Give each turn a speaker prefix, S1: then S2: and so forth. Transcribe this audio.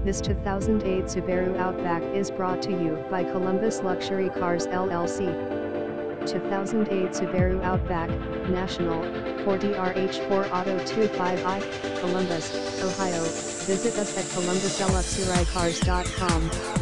S1: This 2008 Subaru Outback is brought to you by Columbus Luxury Cars LLC. 2008 Subaru Outback, National, 4DRH4 Auto 25i, Columbus, Ohio. Visit us at columbusluxurycars.com.